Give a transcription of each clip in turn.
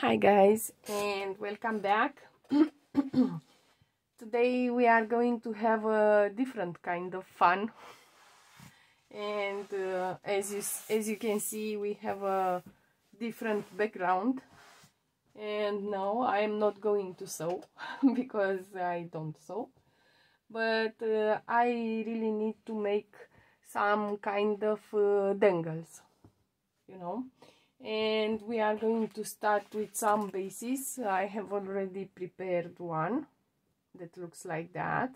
Hi guys. And welcome back. Today we are going to have a different kind of fun. And uh, as you as you can see we have a different background. And no I am not going to sew because I don't sew. But uh, I really need to make some kind of uh, dangles you know and we are going to start with some bases. I have already prepared one that looks like that.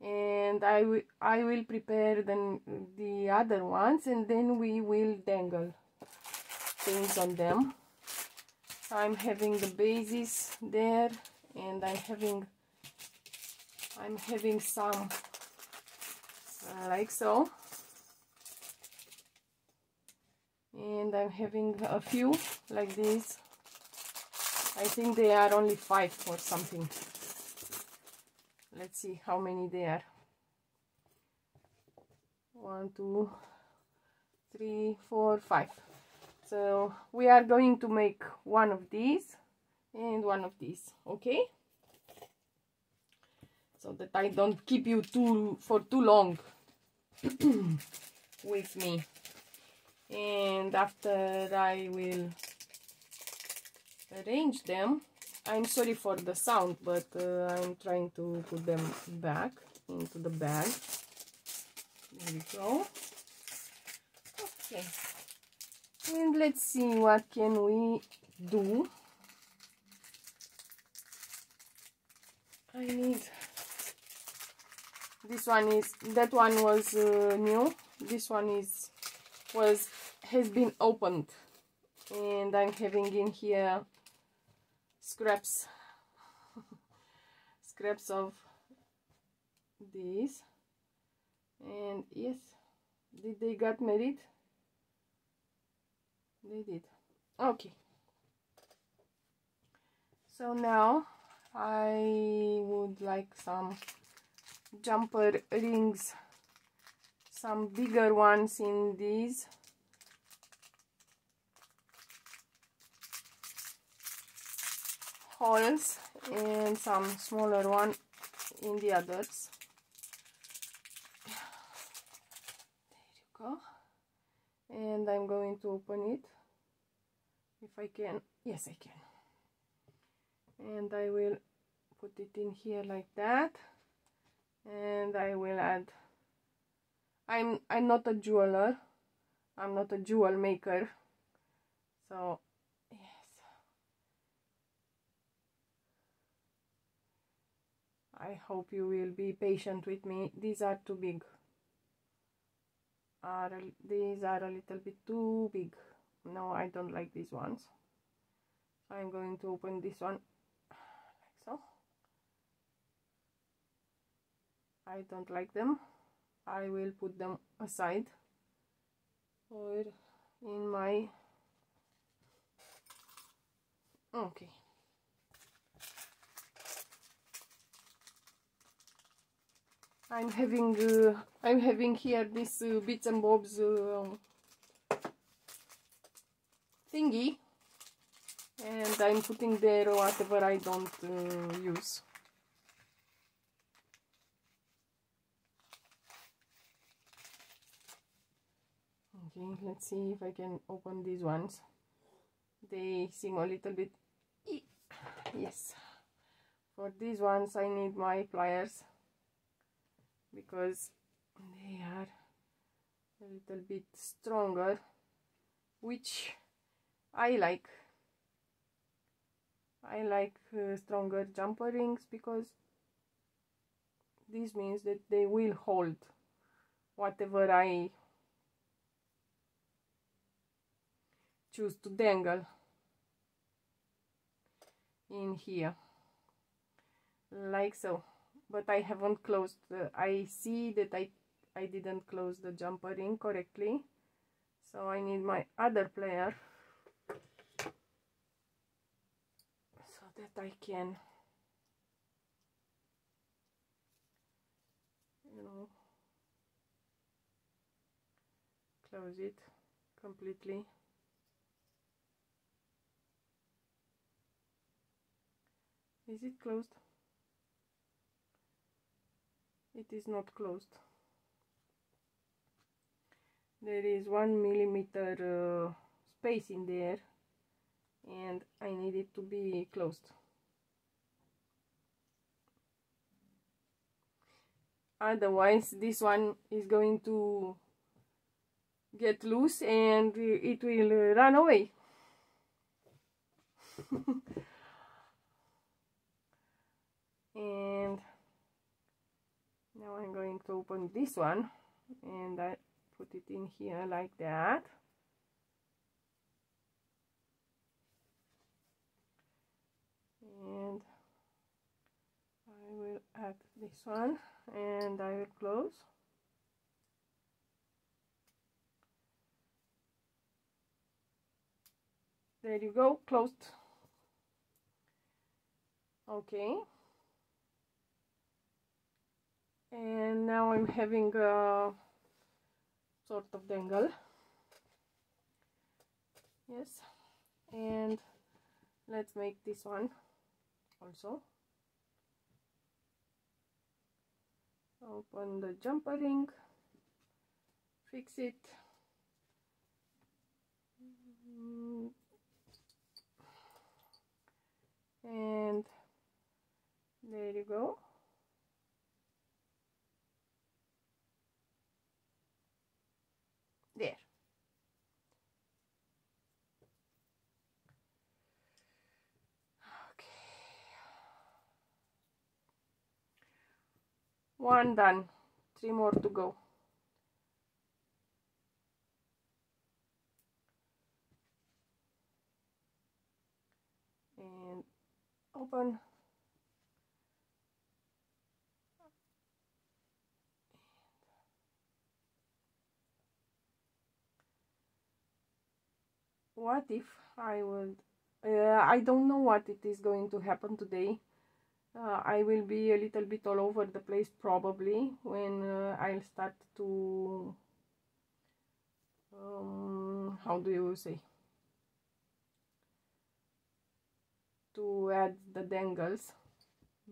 And I, will I will prepare the, the other ones and then we will dangle things on them. I'm having the bases there and I'm having I'm having some uh, like so and I'm having a few like this I think they are only five or something. Let's see how many they are. One two three four five. So we are going to make one of these and one of these okay? So that I don't keep you too for too long with me and after I will arrange them I'm sorry for the sound but uh, I'm trying to put them back into the bag. There we go. Okay. And let's see what can we do? I need this one is that one was uh, new. This one is was has been opened. And I'm having in here scraps scraps of these. And yes did they got married? They did. Okay. So now I would like some jumper rings some bigger ones in these. Holes and some smaller one in the others. There you go. And I'm going to open it. If I can. Yes I can. And I will put it in here like that. And I will add I'm I'm not a jeweler. I'm not a jewel maker. So yes. I hope you will be patient with me. These are too big. Are these are a little bit too big. No I don't like these ones. I'm going to open this one. Like so. I don't like them I will put them aside or in my okay. I'm having uh, I'm having here this uh, bits and bobs uh, thingy and I'm putting there whatever I don't uh, use let's see if I can open these ones. They seem a little bit yes. For these ones I need my pliers because they are a little bit stronger which I like. I like uh, stronger jumper rings because this means that they will hold whatever I choose to dangle in here. Like so. But I haven't closed the, I see that I I didn't close the jumper ring correctly so I need my other player. So that I can you know close it completely is it closed? It is not closed. There is one millimeter uh, space in there and I need it to be closed. Otherwise this one is going to get loose and it will run away and now I'm going to open this one and I put it in here like that. And I will add this one and I will close. There you go closed. Okay and now I'm having a sort of dangle. Yes. And let's make this one also. Open the jumper ring. Fix it. And there you go there okay one done. Three more to go. And open. What if I would uh, I don't know what it is going to happen today uh, I will be a little bit all over the place probably when uh, I'll start to um, how do you say? To add the dangles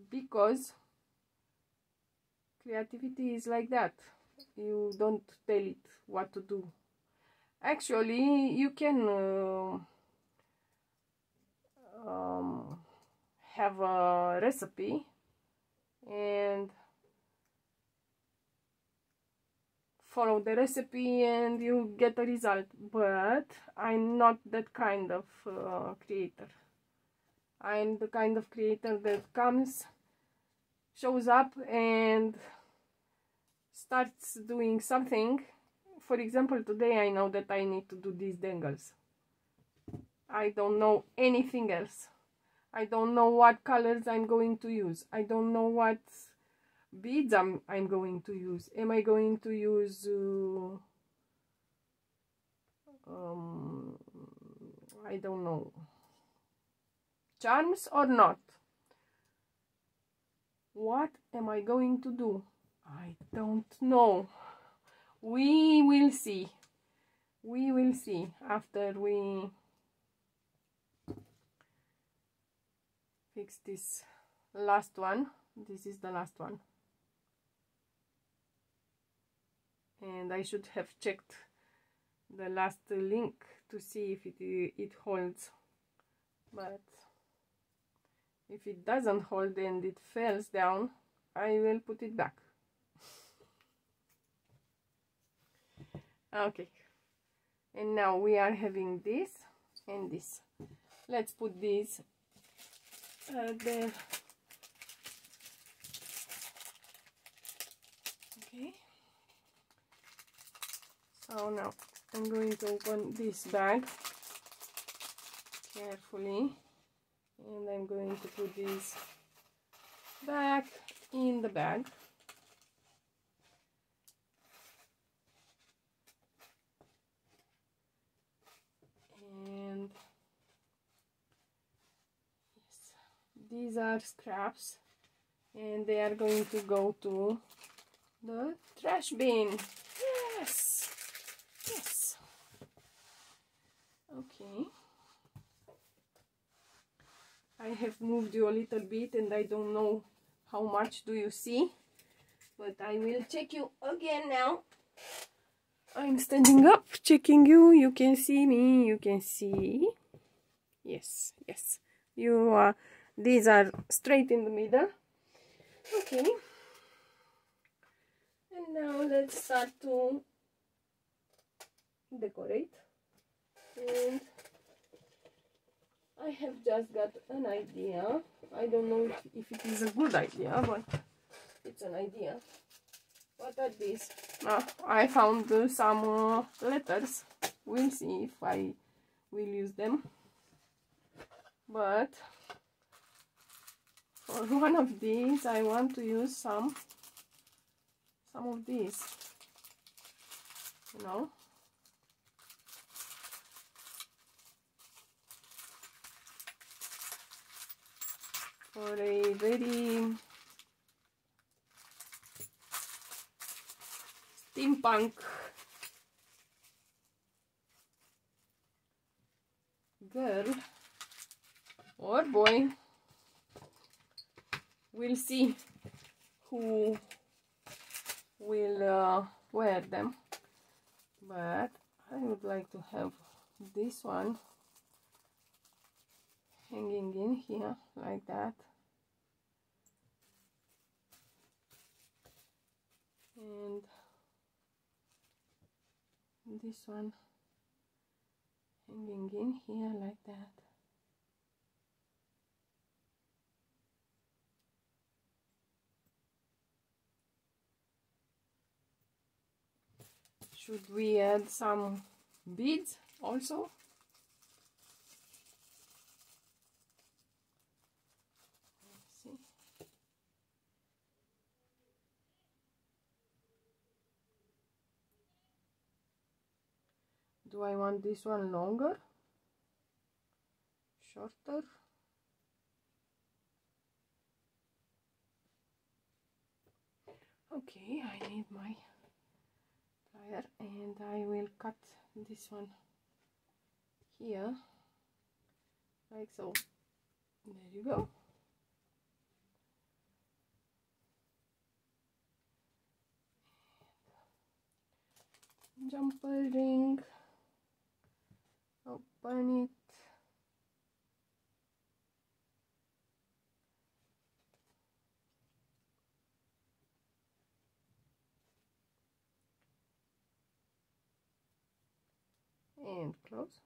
because creativity is like that. You don't tell it what to do. Actually you can uh, um, have a recipe and follow the recipe and you get a result. But I'm not that kind of uh, creator. I'm the kind of creator that comes shows up and starts doing something. For example today I know that I need to do these dangles. I don't know anything else I don't know what colors I'm going to use. I don't know what beads I'm, I'm going to use. Am I going to use uh, um, I don't know. Charms or not? What am I going to do? I don't know. We will see. We will see after we fix this last one. This is the last one. And I should have checked the last link to see if it, it holds. But if it doesn't hold and it falls down I will put it back. Okay. And now we are having this and this. Let's put this uh, there okay. So now I'm going to open this bag carefully and I'm going to put this back in the bag and yes, these are scraps. And they are going to go to the trash bin. Yes! Yes! Okay. I have moved you a little bit and I don't know how much do you see but I will check you again now. I'm standing up checking you. You can see me. You can see. Yes yes. You are these are straight in the middle. Okay. And now let's start to decorate. And I have just got an idea. I don't know if, it is a good idea but it's an idea. What are these? Uh, I found uh, some uh, letters. We'll see if I will use them. But for one of these I want to use some some of these you know? For a very steampunk girl or boy we'll see who will uh, wear them. But I would like to have this one hanging in here like that. And this one hanging in here like that should we add some beads also? Do I want this one longer? Shorter? Okay I need my plier and I will cut this one here. Like so. There you go. Jumper ring. Open it and close.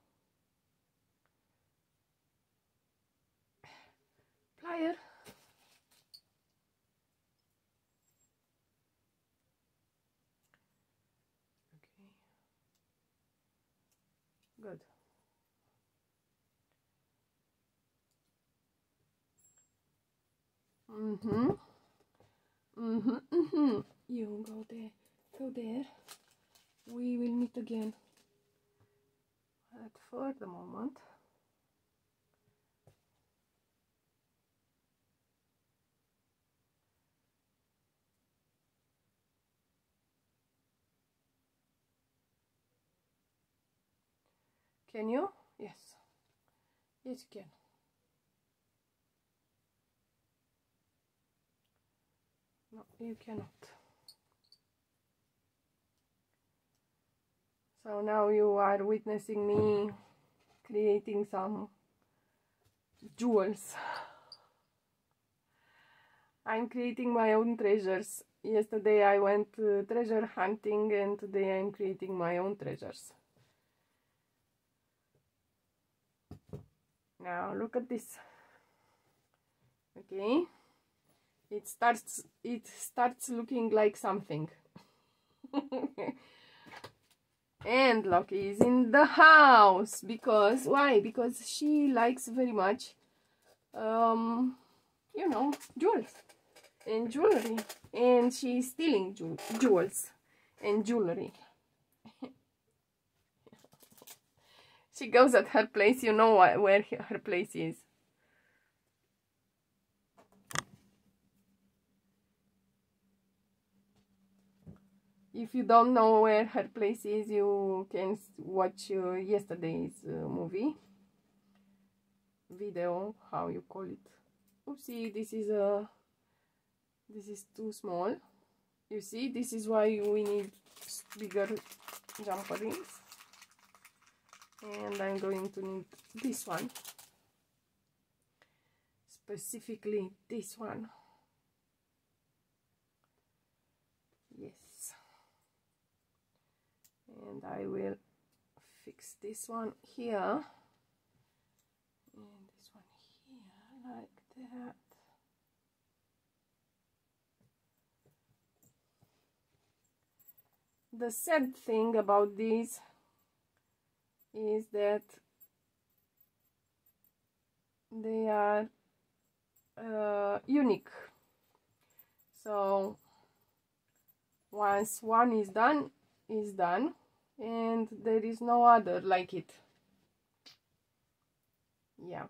Plier. Okay. Good. Mm-hmm. Mm-hmm mm-hmm. You go there. Go there. We will meet again but for the moment can you? Yes. Yes you can. No you cannot so now you are witnessing me creating some jewels. I'm creating my own treasures. Yesterday I went uh, treasure hunting and today I'm creating my own treasures. Now look at this. Okay. It starts it starts looking like something and Loki is in the house because why? Because she likes very much um you know jewels and jewelry. And she's stealing jewels and jewelry. She goes at her place you know where her place is if you don't know where her place is you can watch uh, yesterday's uh, movie. Video how you call it. Oopsie this is a this is too small. You see this is why we need bigger jumper rings and I'm going to need this one. Specifically this one yes and I will fix this one here. And this one here like that. The sad thing about these is that they are uh, unique. So once one is done is done and there is no other like it. Yeah.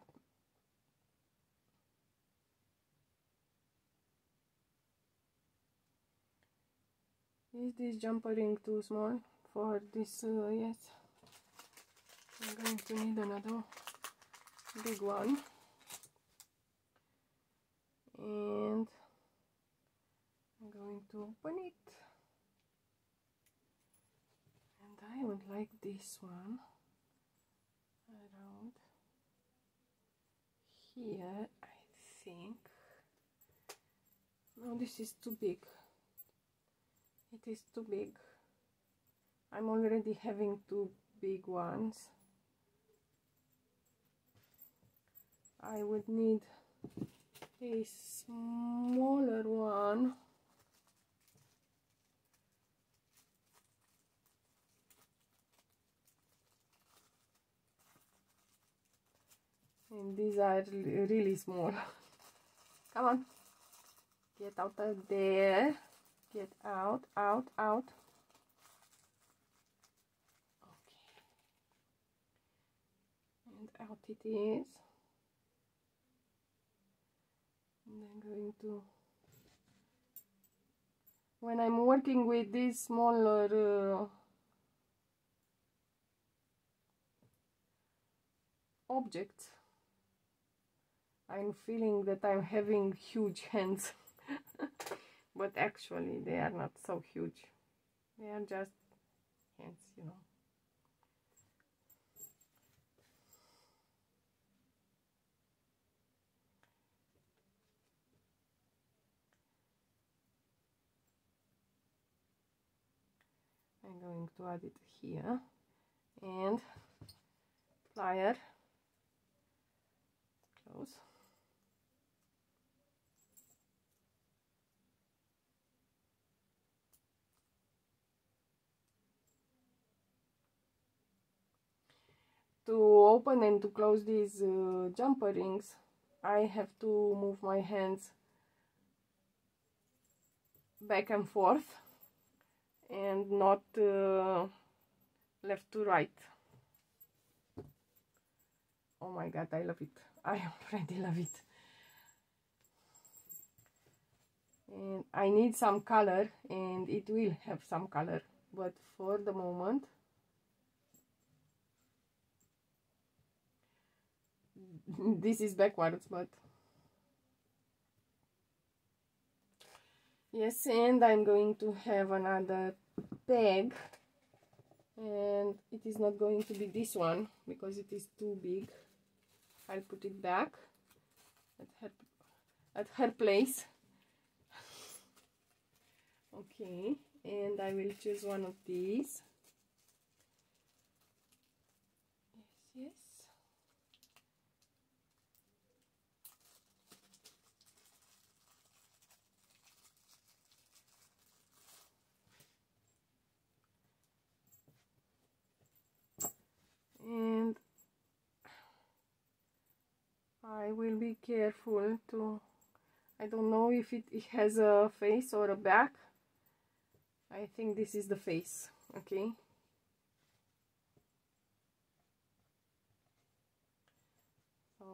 Is this jumper ring too small for this uh, yes? I'm going to need another big one. And I'm going to open it and I would like this one around here I think. No this is too big. It is too big. I'm already having two big ones. I would need a smaller one these are really small come on. Get out of there. Get out out out. Okay. And out it is. And I'm going to when I'm working with these smaller uh, objects I'm feeling that I'm having huge hands but actually they are not so huge. They are just hands you know. I'm going to add it here. And plier. Close to open and to close these uh, jumper rings I have to move my hands back and forth and not uh, left to right. Oh my god I love it. I already love it. And I need some color and it will have some color but for the moment this is backwards but. Yes and I'm going to have another peg. and it is not going to be this one because it is too big. I'll put it back at her at her place. Okay and I will choose one of these yes yes and I will be careful to I don't know if it, it has a face or a back. I think this is the face okay? So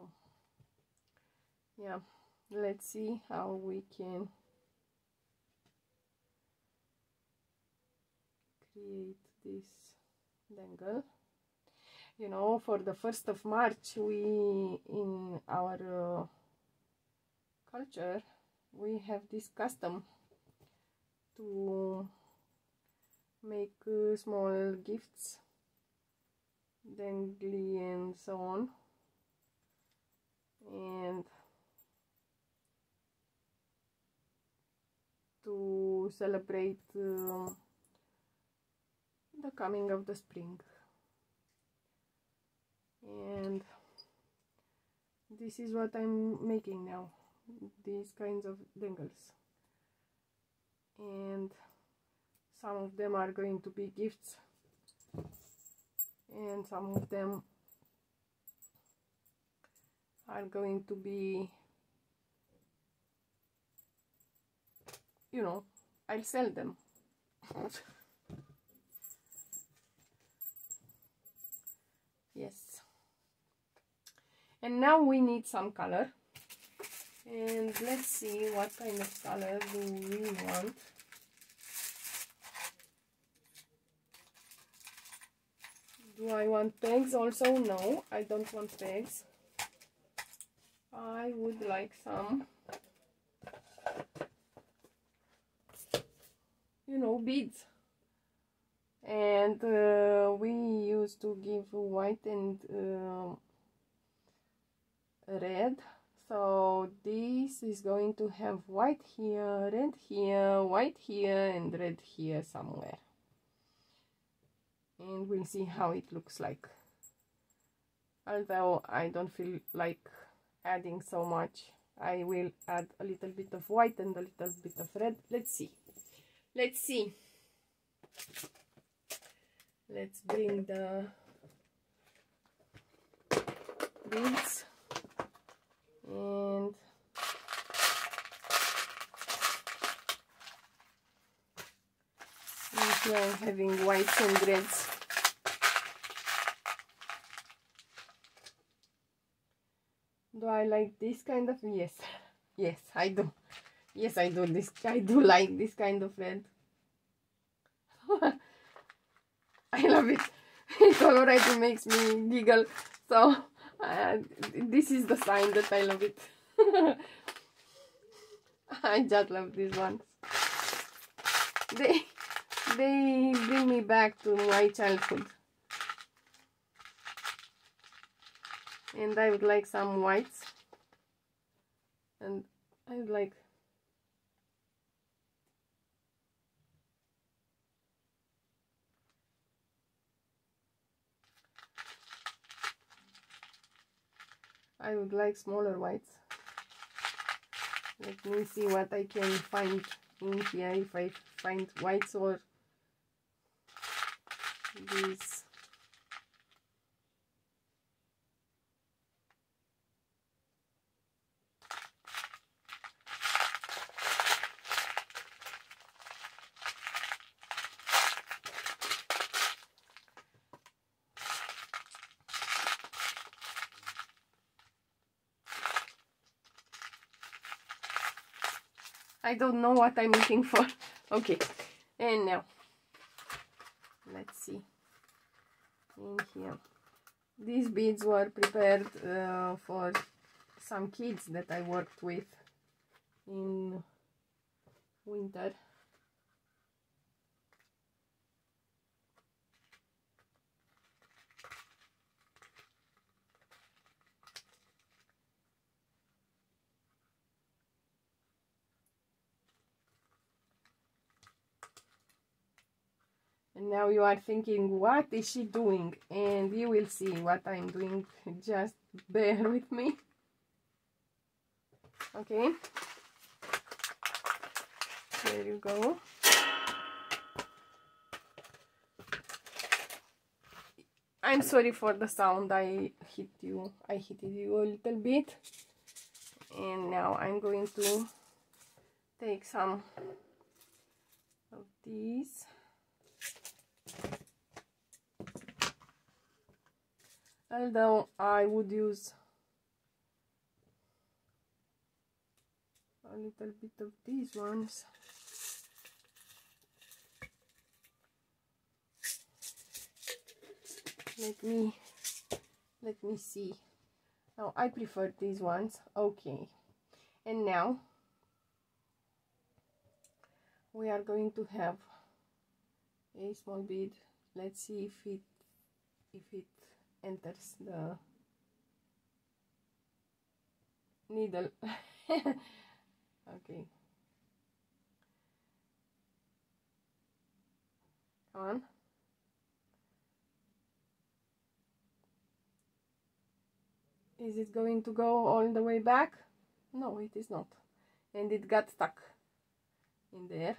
yeah let's see how we can create this dangle you know for the 1st of March we in our uh, culture we have this custom to make uh, small gifts dangly and so on. And to celebrate uh, the coming of the spring and this is what I'm making now. These kinds of dangles. And some of them are going to be gifts. And some of them are going to be you know I'll sell them and now we need some color. And let's see what kind of color do we want. Do I want pegs also? No I don't want pegs. I would like some you know beads. And uh, we used to give white and uh, red. So this is going to have white here red here white here and red here somewhere. And we'll see how it looks like. Although I don't feel like adding so much I will add a little bit of white and a little bit of red. Let's see. Let's see. Let's bring the beads and here I'm having whites and reds do I like this kind of yes yes I do. Yes I do this I do like this kind of red. I love it. It already makes me giggle so uh, this is the sign that I love it. I just love these ones. They they bring me back to my childhood. And I would like some whites. And I would like I would like smaller whites. Let me see what I can find in here if I find whites or these I don't know what I'm looking for. Okay, and now let's see in here. These beads were prepared uh, for some kids that I worked with in winter. Now you are thinking what is she doing? And you will see what I'm doing. Just bear with me. Okay. There you go. I'm sorry for the sound. I hit you. I hit you a little bit. And now I'm going to take some of these although I would use a little bit of these ones. Let me let me see. Now I prefer these ones. Okay. And now we are going to have a small bead let's see if it if it enters the needle. Okay come on. Is it going to go all the way back? No it is not. And it got stuck in there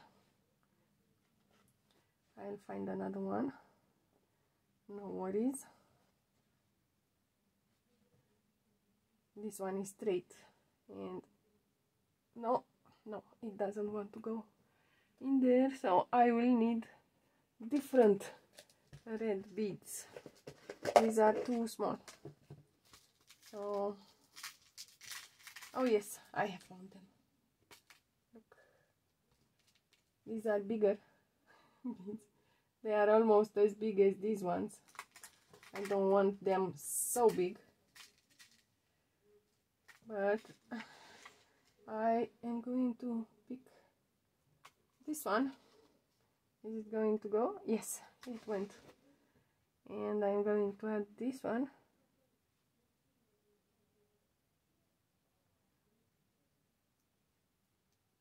I'll find another one. No worries this one is straight. And no no it doesn't want to go in there. So I will need different red beads. These are too small. So oh yes I have found them. Look. These are bigger beads. they are almost as big as these ones. I don't want them so big but I am going to pick this one. Is it going to go? Yes it went. And I'm going to add this one.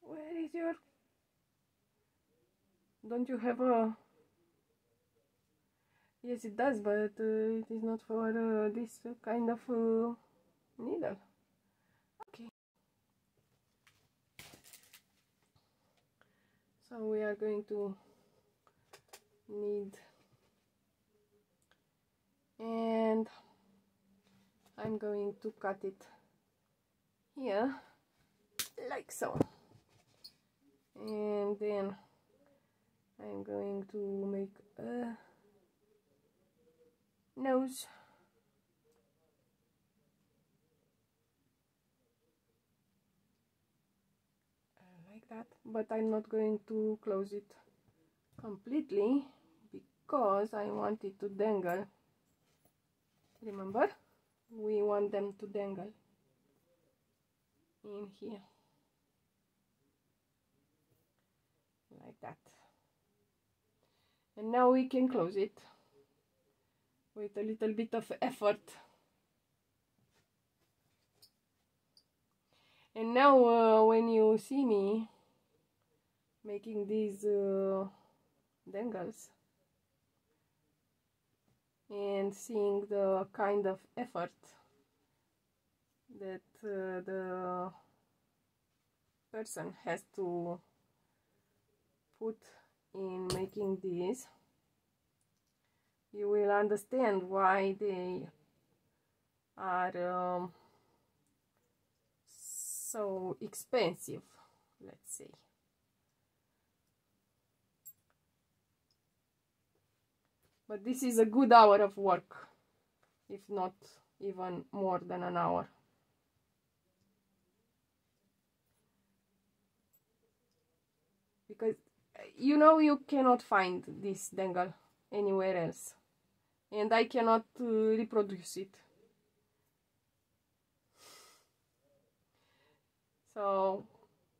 Where is your don't you have a yes it does but uh, it is not for uh, this kind of uh, needle so we are going to need and I'm going to cut it here like so. And then I'm going to make a nose like that but I'm not going to close it completely because I want it to dangle. Remember we want them to dangle in here. Like that. And now we can close it with a little bit of effort. And now uh, when you see me making these uh, dangles and seeing the kind of effort that uh, the person has to put in making these. You will understand why they are um, so expensive let's say but this is a good hour of work if not even more than an hour. Because you know you cannot find this dangle anywhere else. And I cannot uh, reproduce it. So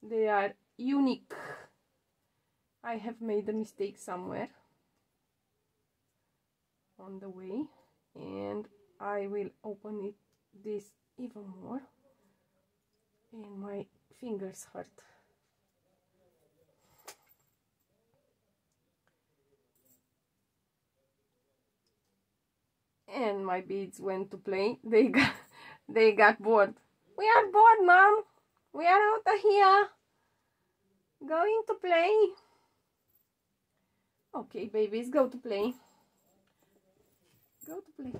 they are unique. I have made a mistake somewhere on the way and I will open it this even more and my fingers hurt. And my beads went to play. They got they got bored. We are bored mom. We are out of here. Going to play. Okay babies go to play play.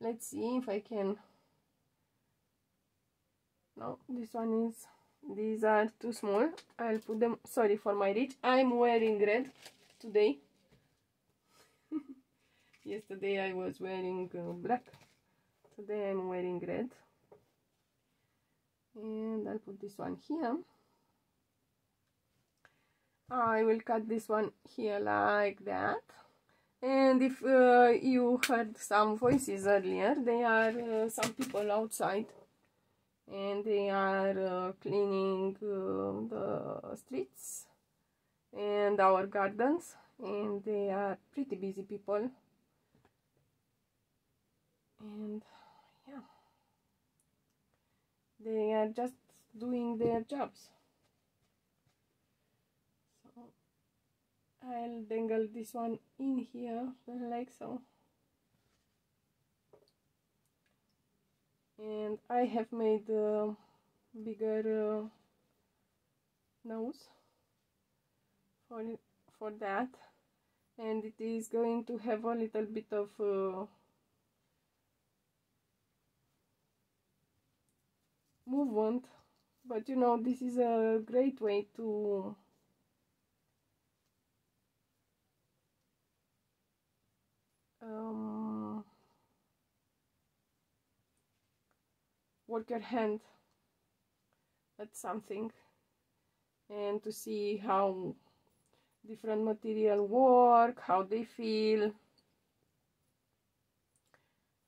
Let's see if I can. No this one is these are too small. I'll put them sorry for my reach. I'm wearing red today. Yesterday I was wearing uh, black. Today I'm wearing red. And I'll put this one here. I will cut this one here like that and if uh, you heard some voices earlier they are uh, some people outside. And they are uh, cleaning uh, the streets and our gardens. And they are pretty busy people. And yeah. They are just doing their jobs so I'll dangle this one in here like so. And I have made a bigger uh, nose for for that. And it is going to have a little bit of uh, movement. But you know this is a great way to um, work your hand at something and to see how different material work, how they feel.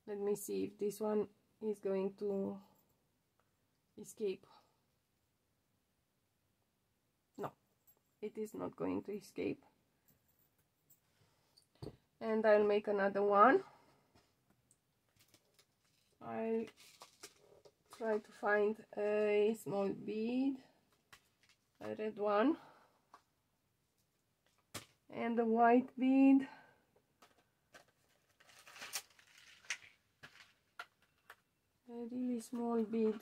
Let me see if this one is going to escape. No, it is not going to escape. And I'll make another one. I'll try to find a small bead, a red one. And a white bead. A really small bead.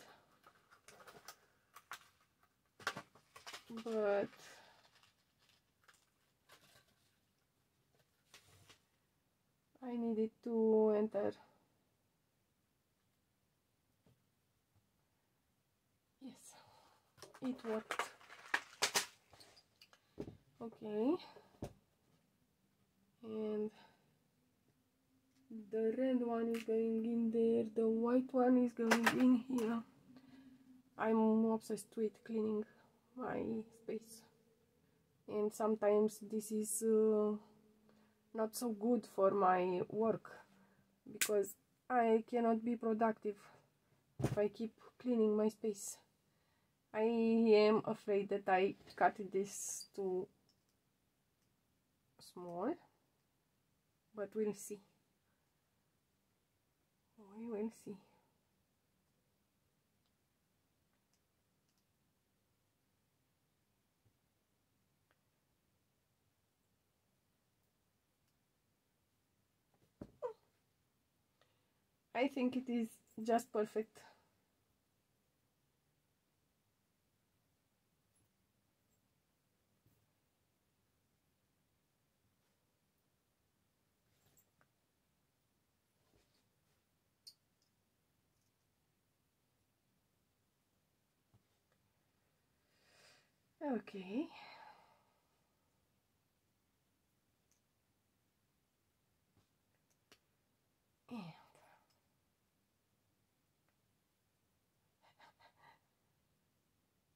But I needed to enter. Yes. It worked. Okay. And the red one is going in there. The white one is going in here. I'm obsessed with cleaning my space. And sometimes this is uh, not so good for my work because I cannot be productive if I keep cleaning my space. I am afraid that I cut this too small but we'll see. We will see I think it is just perfect Okay.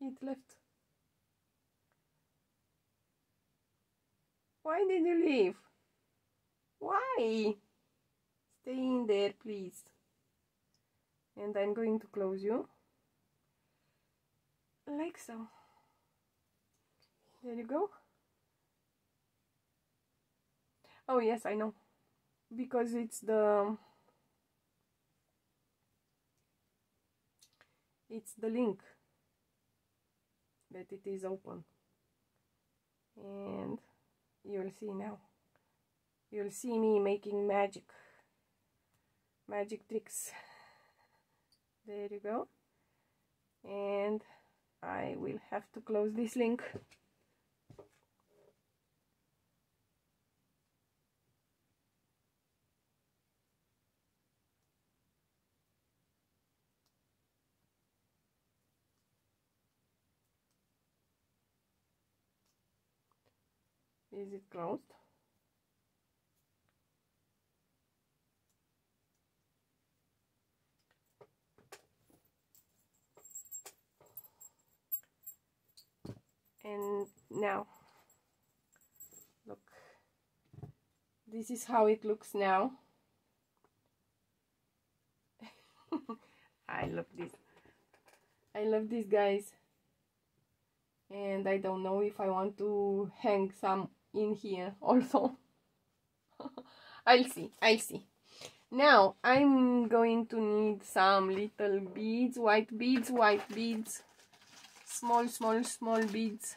It left. Why did you leave? Why? Stay in there, please. And I'm going to close you like so. There you go. Oh yes, I know. Because it's the it's the link that it is open. And you'll see now. You'll see me making magic. Magic tricks. There you go. And I will have to close this link. Is it closed? And now look this is how it looks now. I love this. I love these guys. And I don't know if I want to hang some in here also. I'll see I'll see. Now I'm going to need some little beads white beads white beads. Small small small beads.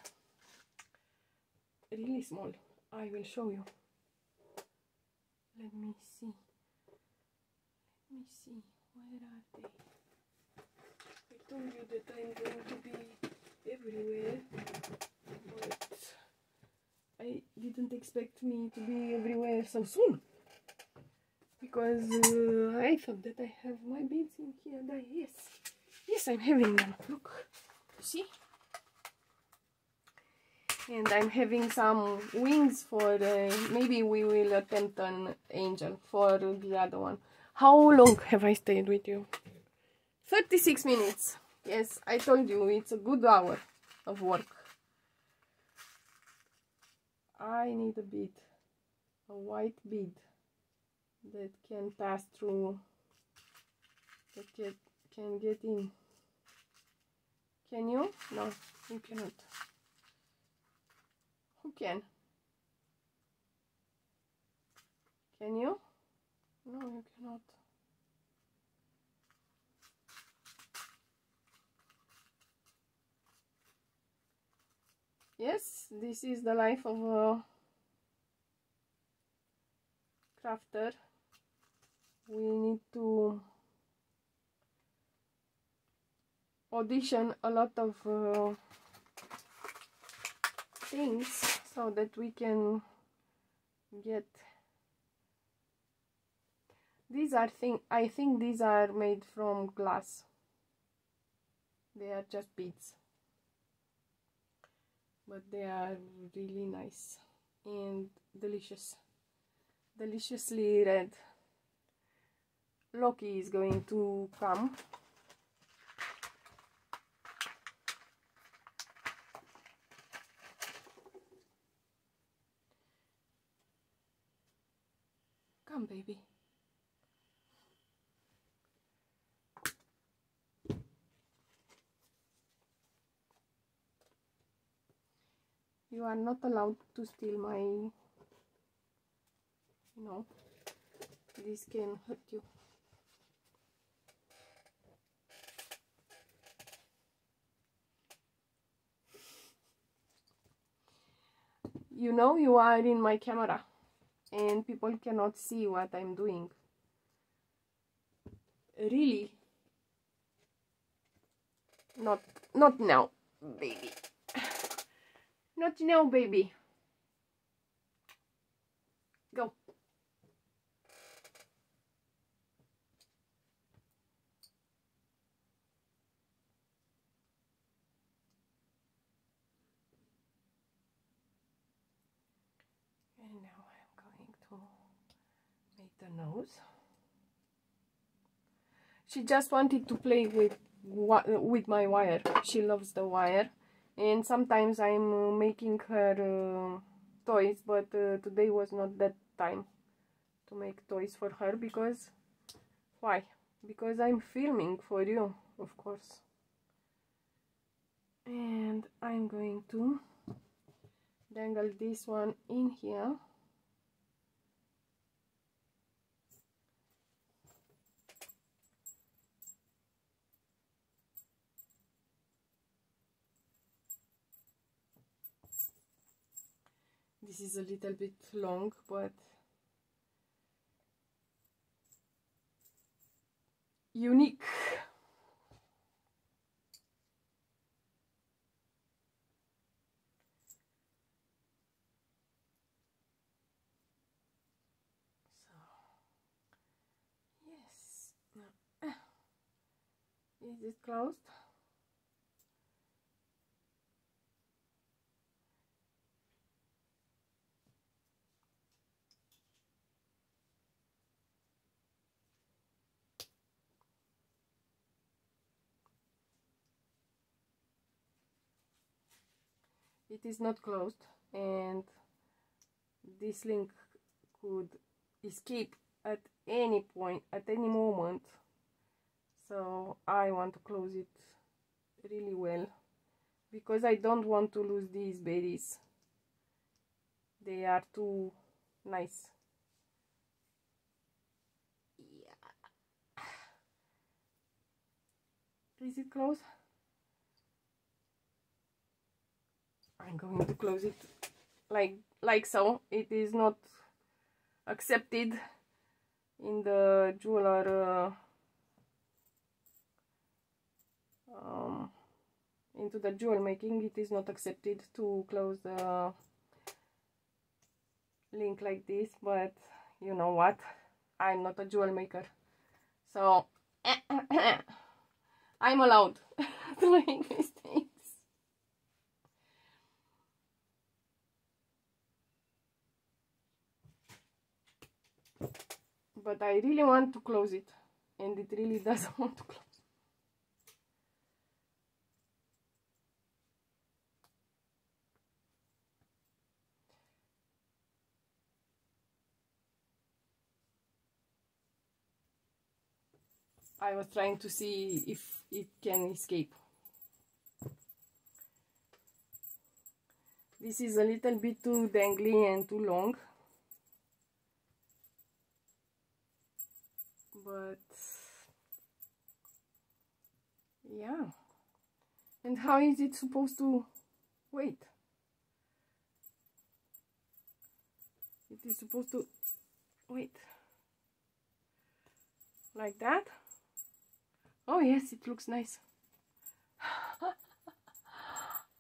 Really small. I will show you. Let me see. Let me see. Where are they? I told you that I'm going to be everywhere I didn't expect me to be everywhere so soon. Because uh, I thought that I have my beads in here. And I, yes. Yes I'm having them. Look. See? And I'm having some wings for uh, maybe we will attempt an angel for the other one. How long have I stayed with you? 36 minutes. Yes I told you it's a good hour of work I need a bead a white bead that can pass through that get, can get in. Can you? No you cannot. Who can? Can you? No you cannot. Yes this is the life of a crafter. We need to audition a lot of uh, things so that we can get these are thing I think these are made from glass. They are just beads but they are really nice and delicious. Deliciously red. Loki is going to come. Come baby you are not allowed to steal my you know this can hurt you. You know you are in my camera and people cannot see what I'm doing. Really? Not not now baby not now, baby. Go. And now I'm going to make the nose. She just wanted to play with with my wire. She loves the wire and sometimes I'm uh, making her uh, toys but uh, today was not that time to make toys for her because why? Because I'm filming for you of course. And I'm going to dangle this one in here this is a little bit long but unique. So yes now, is it closed it is not closed and this link could escape at any point at any moment. So I want to close it really well because I don't want to lose these berries. They are too nice. Yeah. Is it close I'm going to close it. Like like so. It is not accepted in the jeweler uh, um, into the jewel making. It is not accepted to close the link like this but you know what? I'm not a jewel maker. So I'm allowed to make mistakes but I really want to close it and it really doesn't want to close I was trying to see if it can escape. This is a little bit too dangly and too long. But yeah. And how is it supposed to wait? It is supposed to wait like that. Oh yes, it looks nice.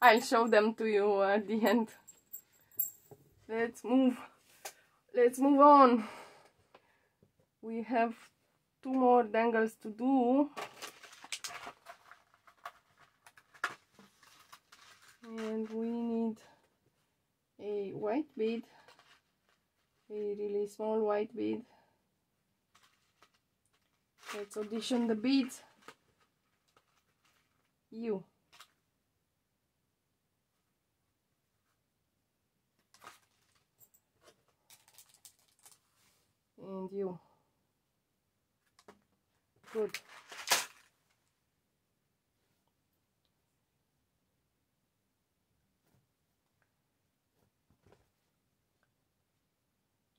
I'll show them to you at the end. Let's move. Let's move on. We have two more dangles to do. And we need a white bead, a really small white bead. Let's audition the beads you and you good.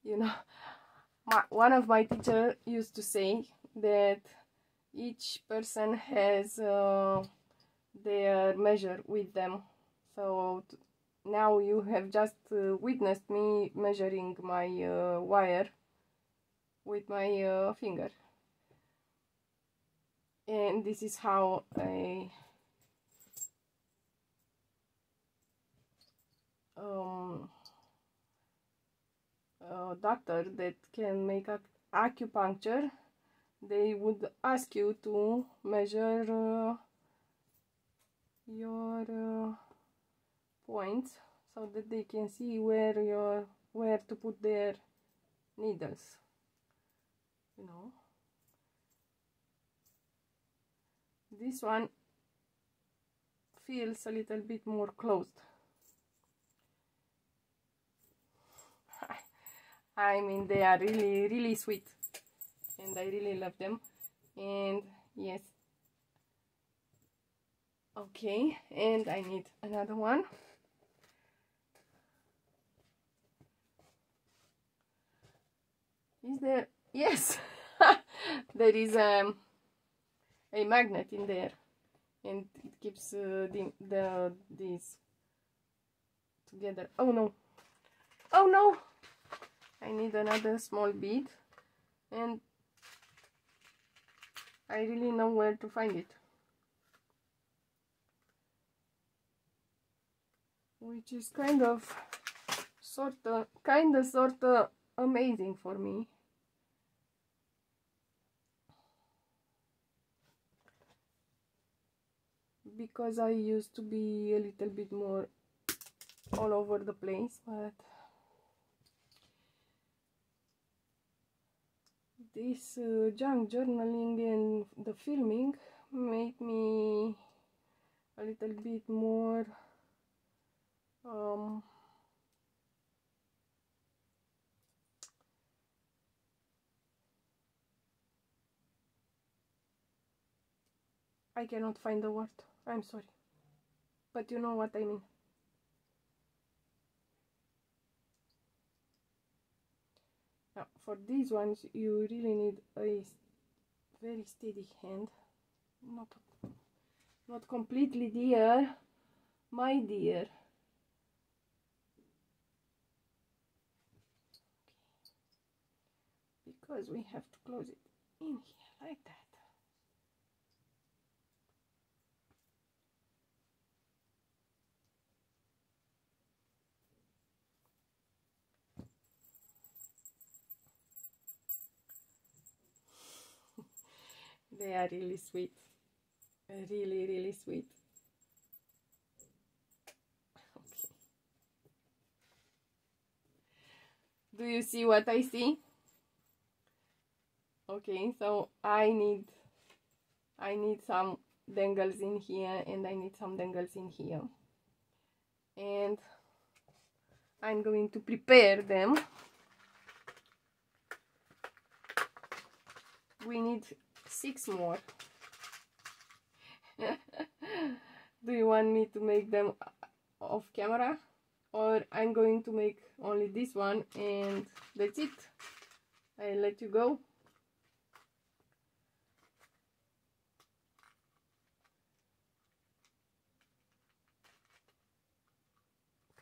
You know my, one of my teacher used to say that each person has uh, their measure with them. So now you have just uh, witnessed me measuring my uh, wire with my uh, finger and this is how a um, a doctor that can make acupuncture they would ask you to measure uh, your uh, points so that they can see where your where to put their needles you know this one feels a little bit more closed. I mean they are really really sweet and I really love them. And yes. Okay and I need another one. Is there yes there is um, a magnet in there. And it keeps uh, the, the these together. Oh no. Oh no. I need another small bead. And I really know where to find it. Which is kind of sort of kind of sort of amazing for me because I used to be a little bit more all over the place but this uh, junk journaling and the filming made me a little bit more um, I cannot find the word. I'm sorry but you know what I mean. Now for these ones you really need a very steady hand. Not not completely dear my dear. Because we have to close it in here like that they are really sweet. Really really sweet. Okay. Do you see what I see? Okay so I need I need some dangles in here and I need some dangles in here. And I'm going to prepare them. We need six more. Do you want me to make them off camera? Or I'm going to make only this one and that's it. I let you go.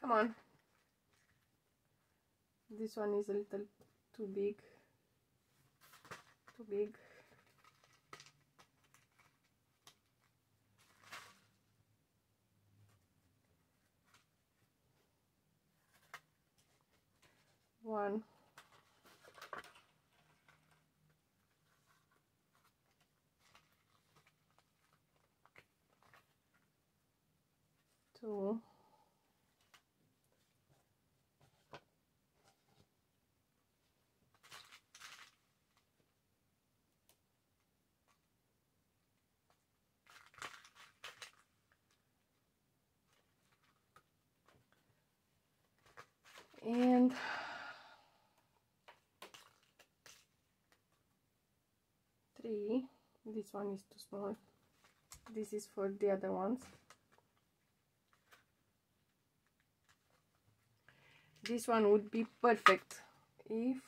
Come on. This one is a little too big. Too big one. Two. And three this one is too small. This is for the other ones. This one would be perfect if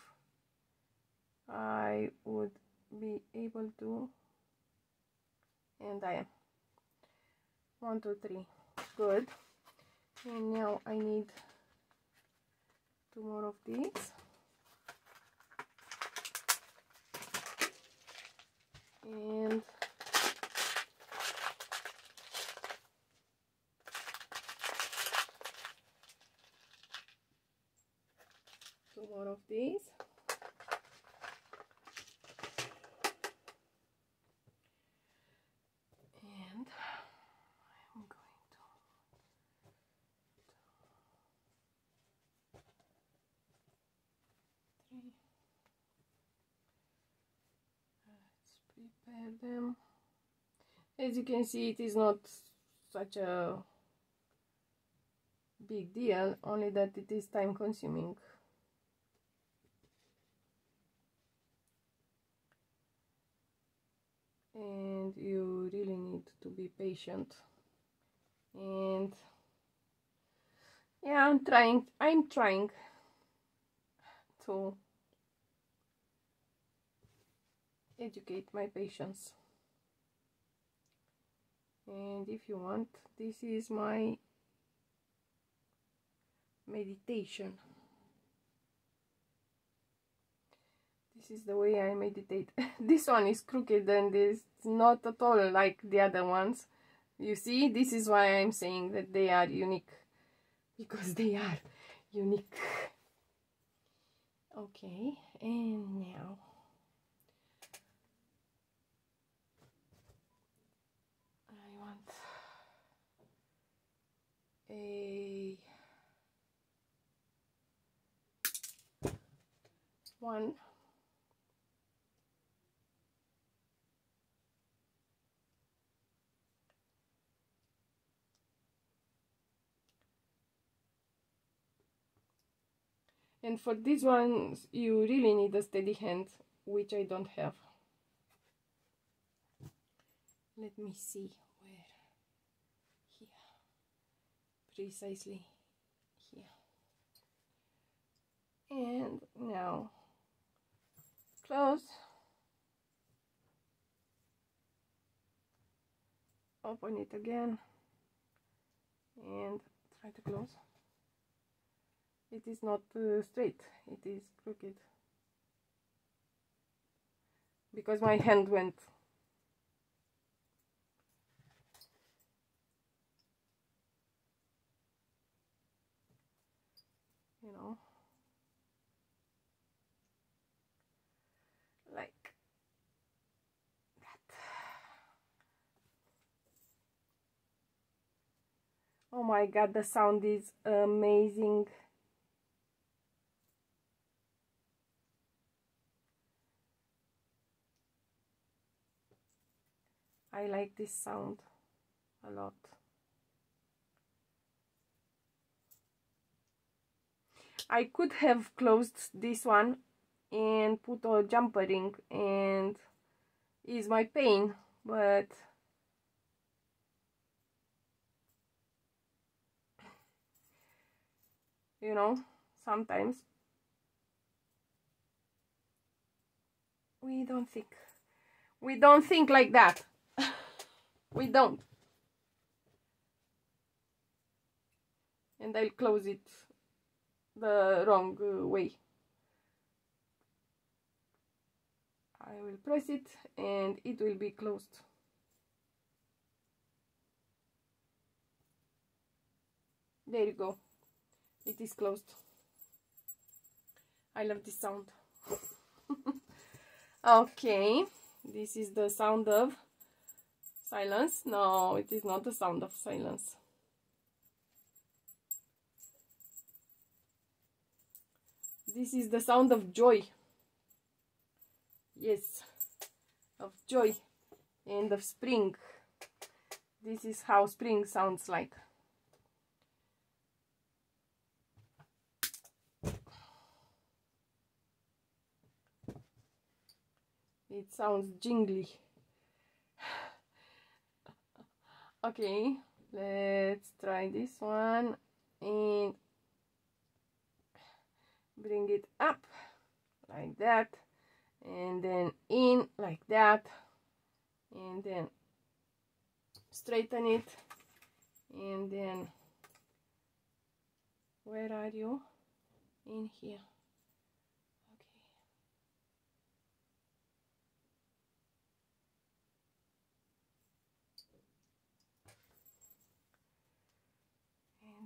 I would be able to. And I am. One two three. Good. And now I need two more of these and two more of these and I'm going to three let's them. As you can see it is not such a big deal only that it is time consuming. And you really need to be patient. And yeah i'm trying i'm trying to educate my patience. And if you want this is my meditation. This is the way I meditate. This one is crooked and it's not at all like the other ones. You see this is why I'm saying that they are unique. Because they are unique. Okay and now a one. And for these ones you really need a steady hand which I don't have. Let me see where here precisely here. And now close. Open it again and try to close. It is not uh, straight. It is crooked. Because my hand went you know like that oh my god the sound is amazing. I like this sound a lot. I could have closed this one and put a jumper ring and ease my pain but you know sometimes we don't think we don't think like that we don't and I'll close it the wrong uh, way. I will press it and it will be closed. There you go. It is closed. I love this sound. okay, this is the sound of silence. No, it is not the sound of silence. this is the sound of joy yes of joy and of spring this is how spring sounds like it sounds jingly. Okay let's try this one and bring it up like that and then in like that and then straighten it and then where are you? In here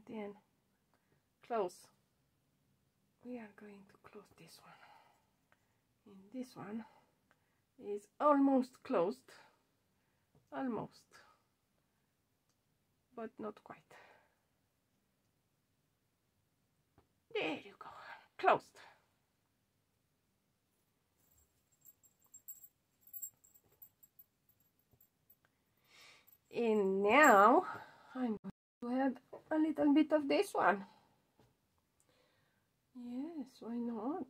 then close. We are going to close this one. And this one is almost closed. Almost. But not quite. There you go. Closed. And now I'm going to add a little bit of this one. Yes, why not?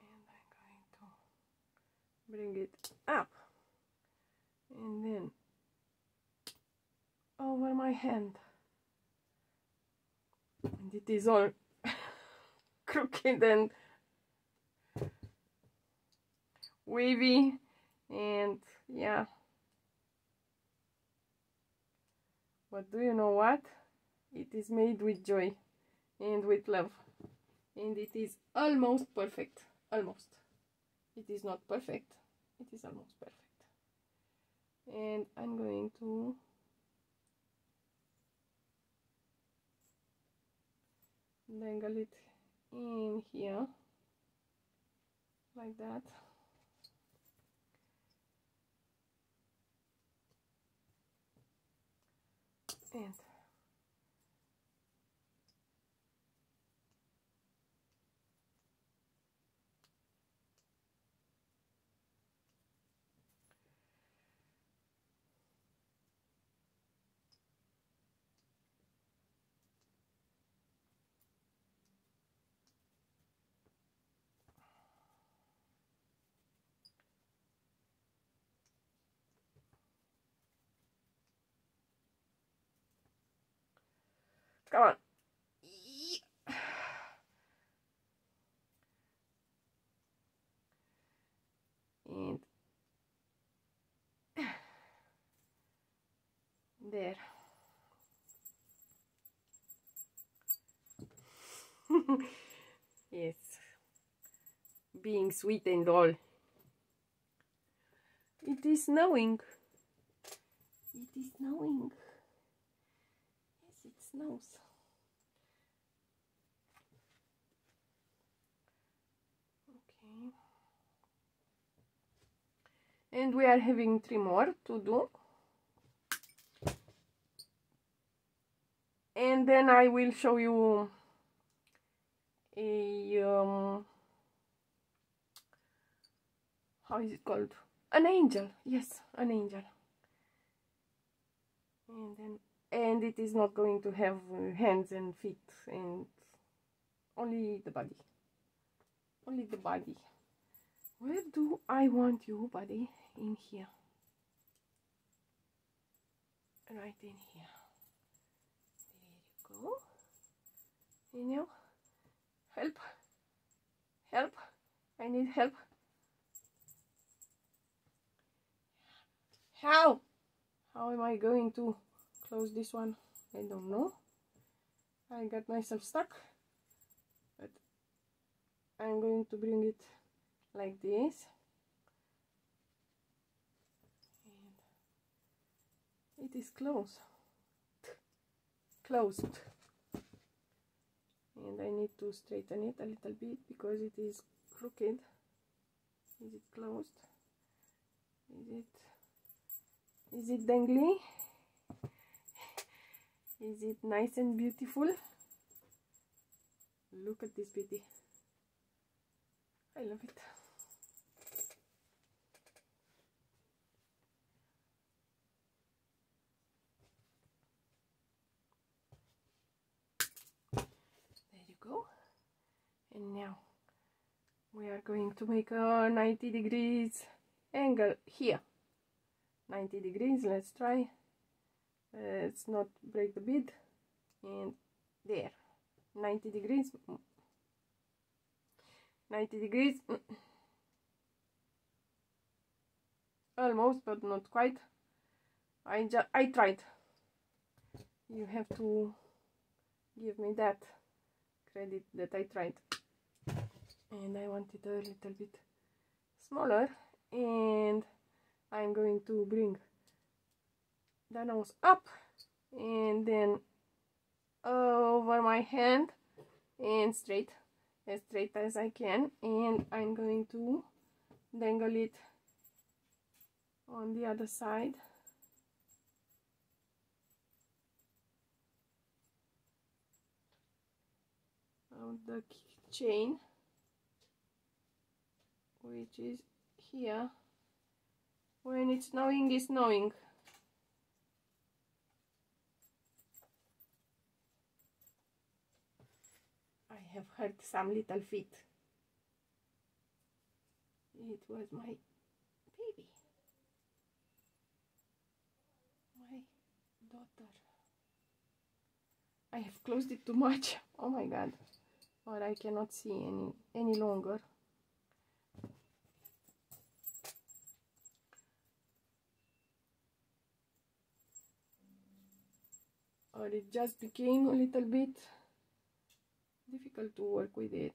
And I'm going to bring it up. And then over my hand. And it is all crooked and wavy and yeah. But do you know what? It is made with joy and with love. And it is almost perfect. Almost. It is not perfect. It is almost perfect. And I'm going to dangle it in here like that. And come on. And there. yes, being sweet and all. It is snowing. It is snowing. Yes, it snows. And we are having three more to do. And then I will show you a um, how is it called? An angel. Yes an angel. And then and it is not going to have hands and feet and only the body. Only the body. Where do I want you buddy in here. Right in here. There you go. You know help. Help. I need help. How? How am I going to close this one? I don't know. I got myself stuck but I'm going to bring it like this it is closed. Closed. And I need to straighten it a little bit because it is crooked. Is it closed? Is it is it dangly? Is it nice and beautiful? Look at this beauty. I love it and now we are going to make a 90 degrees angle here. 90 degrees let's try. Let's not break the bead. And there. 90 degrees. 90 degrees. Almost but not quite. I just I tried. You have to give me that credit that I tried and I want it a little bit smaller and I'm going to bring the nose up and then over my hand and straight as straight as I can and I'm going to dangle it on the other side. Of the chain which is here when it's snowing it's snowing. I have hurt some little feet. It was my baby. My daughter. I have closed it too much. Oh my god. Or I cannot see any any longer or it just became a little bit difficult to work with it.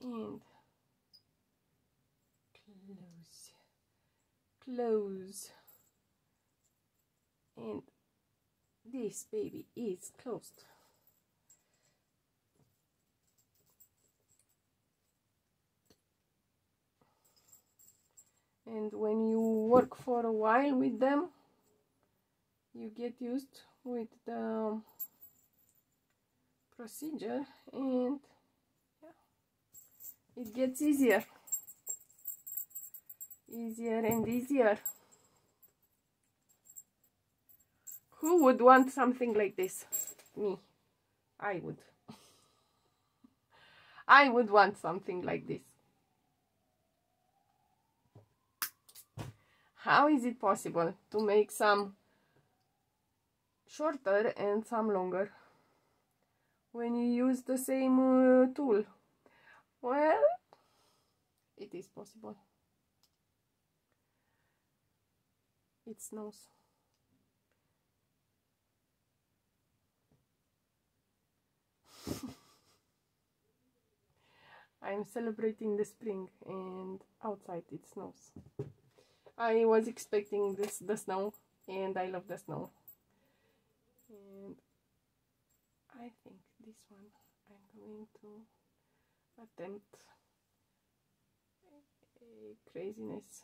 There and close. Close. And this baby is closed and when you work for a while with them you get used with the procedure and yeah, it gets easier. Easier and easier. Who would want something like this? Me. I would. I would want something like this how is it possible to make some shorter and some longer? When you use the same uh, tool? Well it is possible. It snows I'm celebrating the spring and outside it snows. I was expecting this the snow and I love the snow. And I think this one I'm going to attempt a craziness.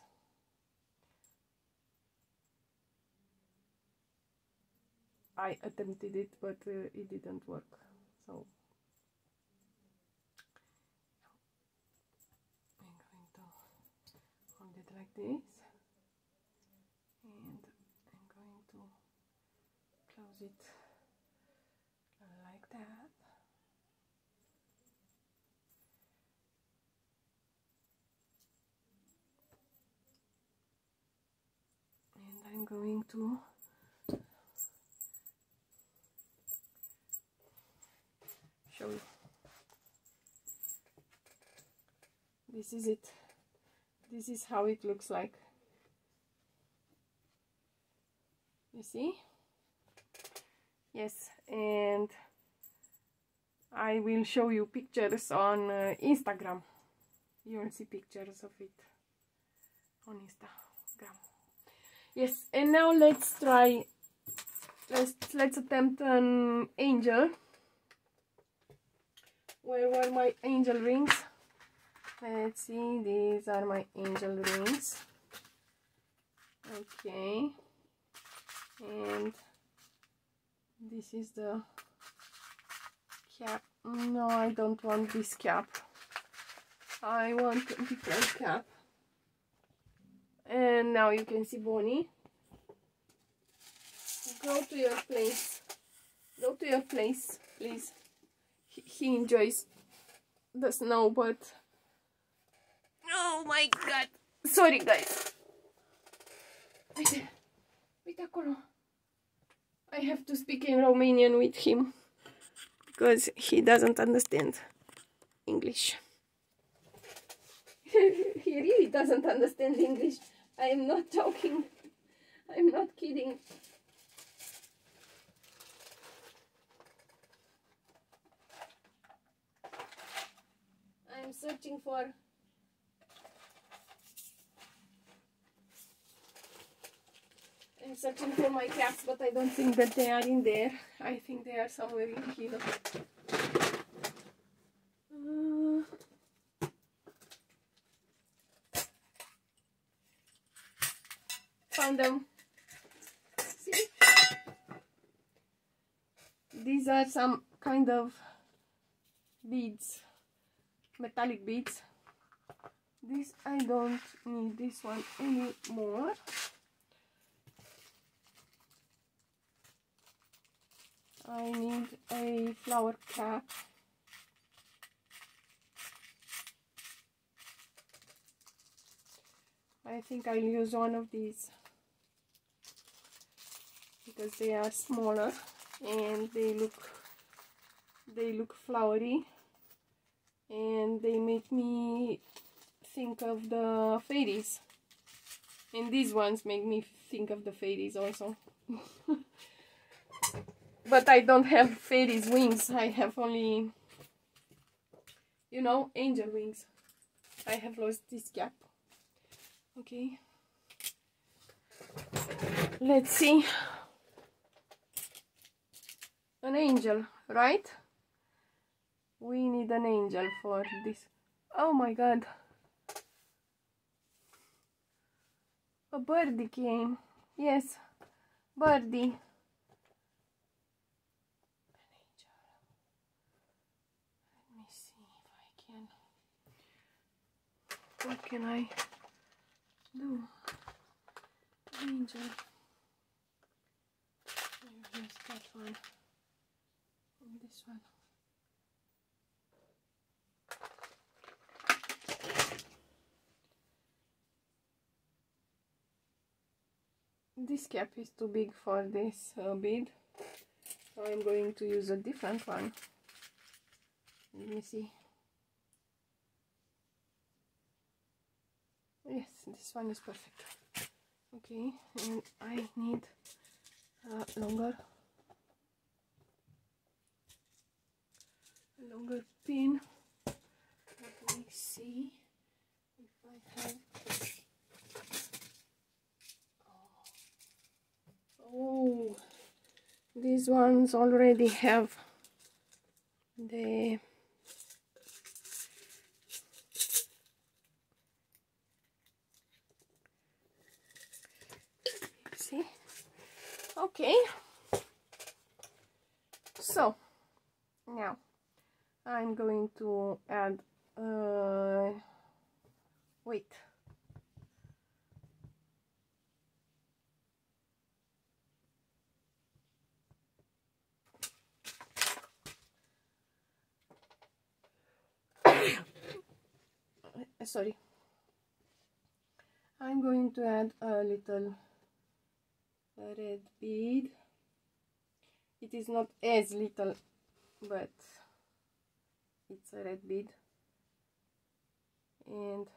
I attempted it but uh, it didn't work so I'm going to hold it like this and I'm going to close it like that. And I'm going to show you. This is it. This is how it looks like. You see yes and I will show you pictures on uh, Instagram. You will see pictures of it on Instagram. Yes and now let's try let's let's attempt an angel. Where were my angel rings? Let's see these are my angel rings. Okay and this is the cap no I don't want this cap I want a different cap and now you can see Bonnie go to your place go to your place please he, he enjoys the snow but Oh my god. Sorry guys. Uite. Uite acolo. I have to speak in Romanian with him. Because he doesn't understand English. he really doesn't understand English. I am not joking. I'm not kidding. I'm searching for I'm searching for my caps, but I don't think that they are in there. I think they are somewhere in here. Uh, found them. See? These are some kind of beads, metallic beads. This I don't need this one anymore. I need a flower cap. I think I'll use one of these. Because they are smaller and they look they look flowery. And they make me think of the fairies. And these ones make me think of the fairies also but I don't have fairies wings. I have only you know angel wings. I have lost this gap. okay. Let's see. An angel right? We need an angel for this. Oh my god. A birdie came. Yes birdie what can I do? Angel. Here's that one. And this one. this cap is too big for this uh, bead so I'm going to use a different one let me see yes this one is perfect. Okay and I need a longer a longer pin. Let me see if I have oh, oh these ones already have the see okay. So now I'm going to add uh, wait. Sorry. I'm going to add a little red bead it is not as little but it's a red bead. And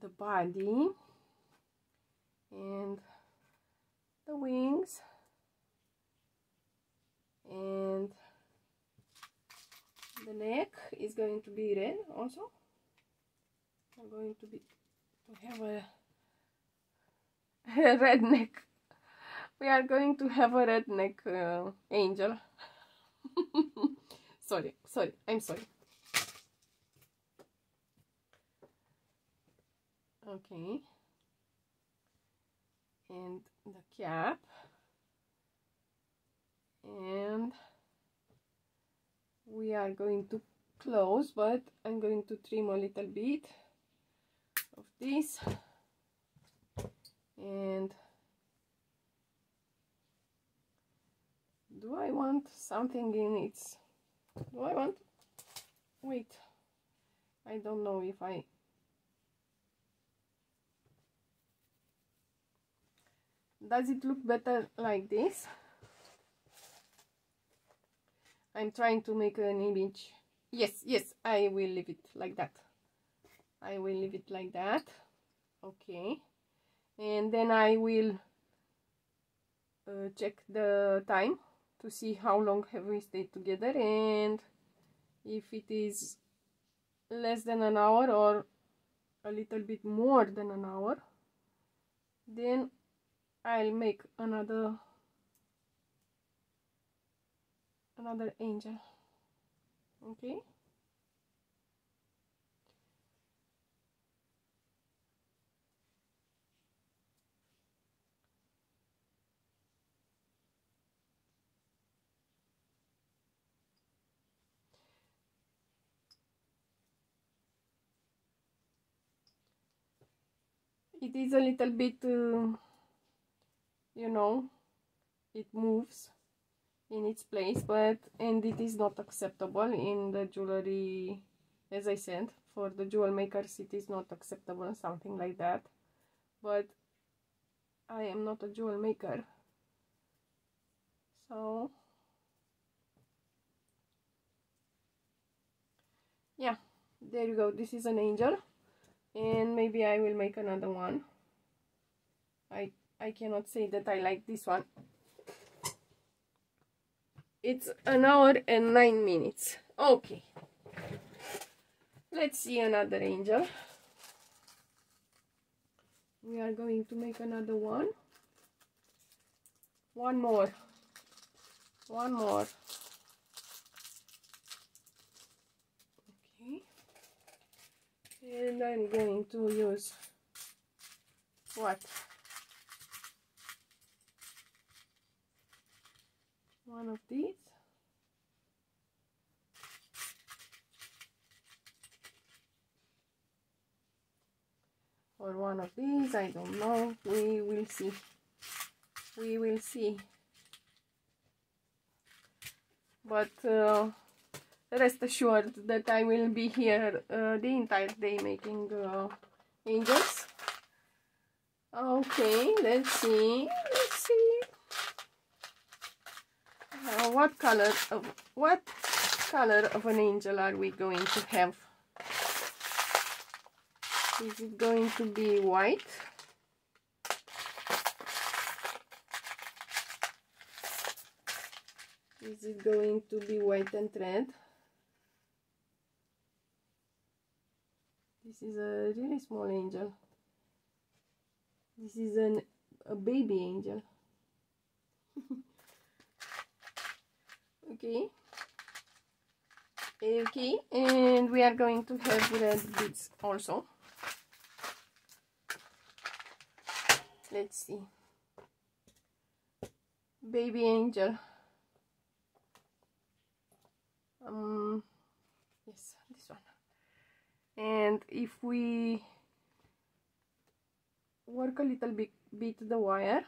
the body and the wings and the neck is going to be red also. I'm going to be to have a, a red neck. We are going to have a red neck uh, angel. sorry, sorry, I'm sorry. Okay. And the cap. And we are going to close, but I'm going to trim a little bit of this and do I want something in it? Do I want? Wait. I don't know if I does it look better like this? I'm trying to make an image. Yes yes I will leave it like that. I will leave it like that. Okay and then I will uh, check the time to see how long have we stayed together and if it is less than an hour or a little bit more than an hour then I'll make another another angel. Okay it is a little bit uh, you know it moves in its place but and it is not acceptable in the jewelry as I said for the jewel makers it is not acceptable something like that. But I am not a jewel maker. So yeah there you go. This is an angel and maybe I will make another one. I I cannot say that I like this one. It's an hour and nine minutes. Okay. Let's see another angel. We are going to make another one. One more. One more and I'm going to use what? One of these? Or one of these I don't know. We will see. We will see. But uh, rest assured that I will be here uh, the entire day making uh, angels. Okay, let's see. Let's see. Uh, what color of what color of an angel are we going to have? Is it going to be white? Is it going to be white and red? This is a really small angel. This is an, a baby angel. okay. Okay, and we are going to have red beads also. Let's see. Baby angel. Um. And if we work a little bit, bit the wire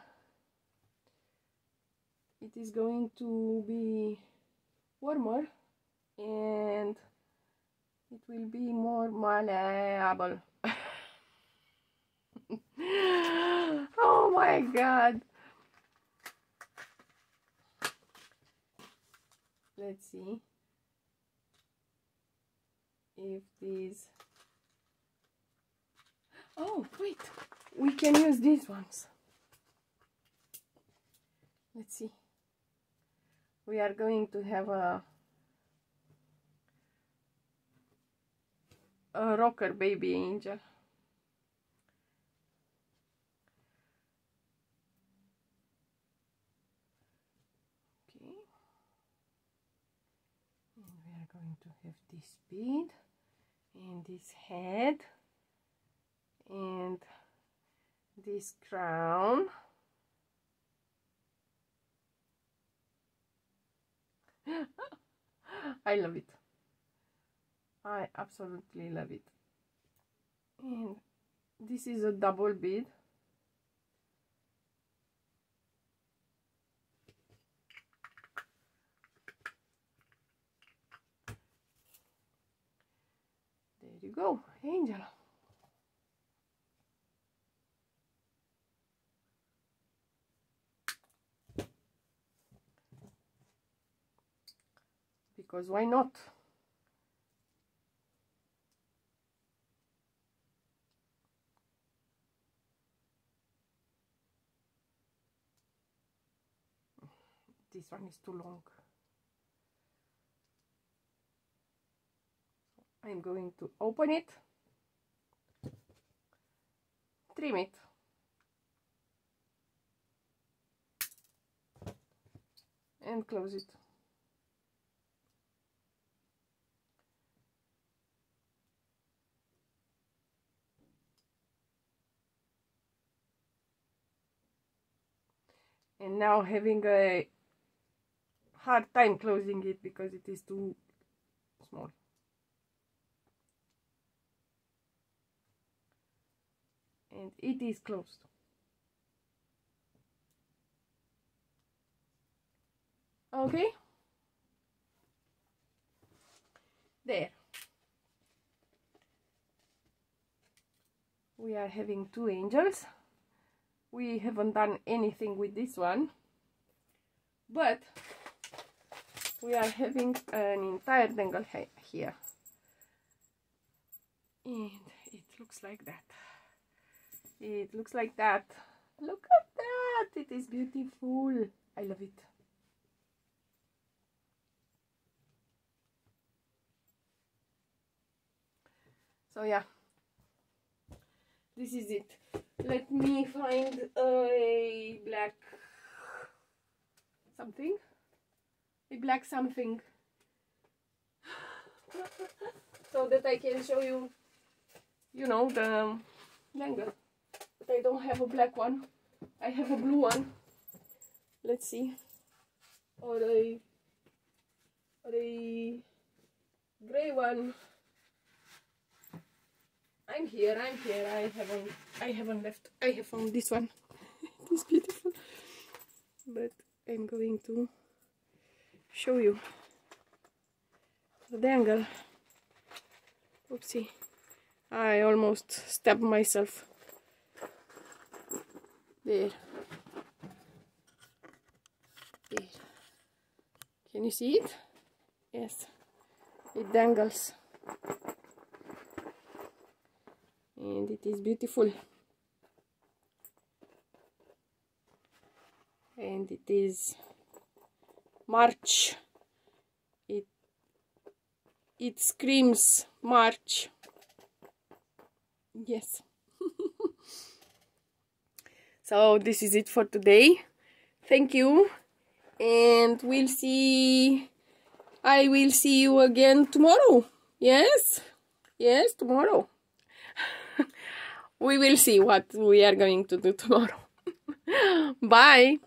it is going to be warmer and it will be more malleable. Oh my god. Let's see if these oh wait. we can use these ones. Let's see. We are going to have a a rocker baby angel. Okay. And we are going to have this bead and this head and this crown. I love it. I absolutely love it. And this is a double bead there you go angel because why not? This one is too long. I'm going to open it, trim it, and close it. and now having a hard time closing it because it is too small and it is closed. Okay? There. We are having two angels. We haven't done anything with this one. But we are having an entire dangle here. And it looks like that it looks like that. Look at that. It is beautiful. I love it. So yeah. This is it. Let me find a black something. A black something. So that I can show you you know the dangle I don't have a black one I have a blue one let's see or a or a gray one I'm here, I'm here. I haven't I haven't left. I have found this one. it's beautiful. But I'm going to show you the dangle. Oopsie. I almost stabbed myself. There. There. Can you see it? Yes. It dangles. And it is beautiful. And it is March. It it screams March. Yes so this is it for today. Thank you. And we'll see I will see you again tomorrow. Yes? Yes tomorrow. We will see what we are going to do tomorrow. Bye